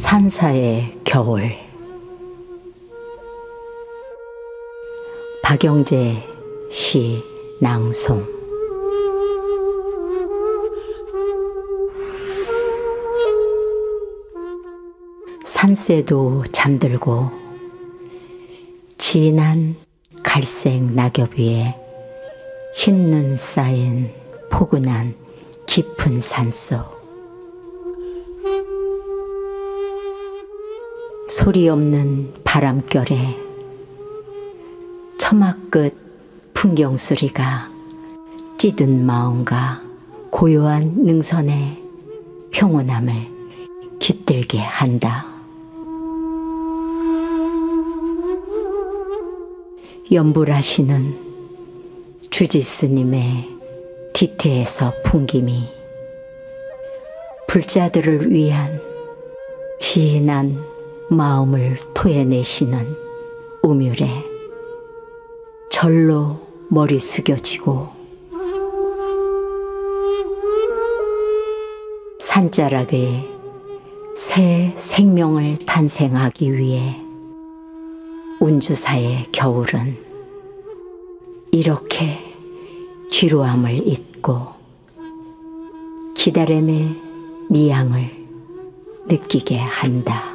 산사의 겨울. 박영재 시 낭송. 산새도 잠들고 진한 갈색 낙엽 위에 흰 눈 쌓인 포근한 깊은 산속 소리 없는 바람결에 처마 끝 풍경 소리가 찌든 마음과 고요한 능선의 평온함을 깃들게 한다. 연불하시는 주지스님의 뒤태에서 풍김이 불자들을 위한 진한 마음을 토해내시는 우물에 절로 머리 숙여지고 산자락에 새 생명을 탄생하기 위해 운주사의 겨울은 이렇게 지루함을 잊고 기다림의 미양을 느끼게 한다.